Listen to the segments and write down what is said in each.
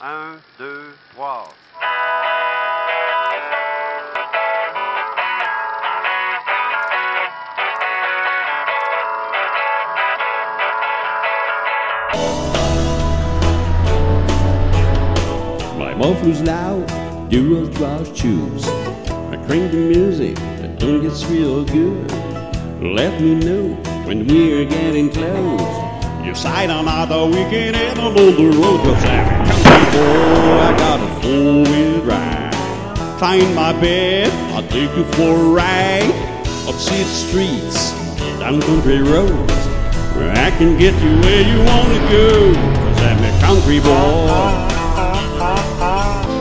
Un, deux, trois. My muffler's loud, dual draws choose. I crank the music, it don't gets real good. Let me know when we're getting close. You sight another weekend and the road. Cause I'm a boy, I got a four-wheel drive. Find my bed, I'll take you for a ride. Up city streets, down country roads. Where I can get you where you wanna go. Cause I'm a country boy.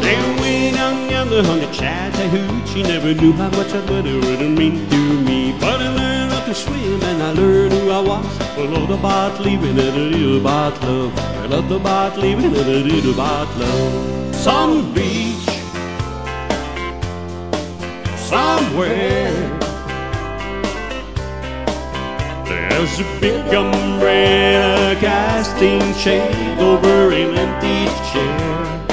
Then when young and the hunger Chattahoochee never knew how much that weather would mean to me. But I learned how to swim and I learned who I was. I loved about leaving and a little about love. I loved about leaving and a little about love. Some beach, somewhere. There's a big umbrella casting shade over an empty chair.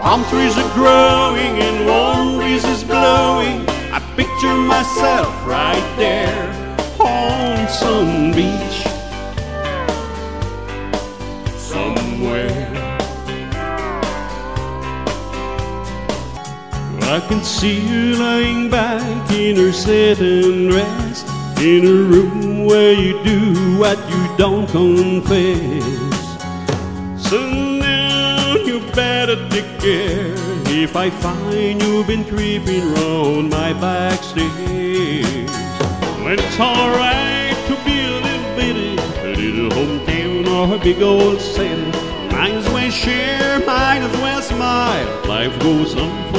Palm trees are growing and warm breezes blowing. I picture myself right there somewhere. I can see you lying back in her satin dress in a room where you do what you don't confess. So now you better take care if I find you've been creeping round my back stairs. It's alright a big old sin. Might as well share, might as well smile. Life goes on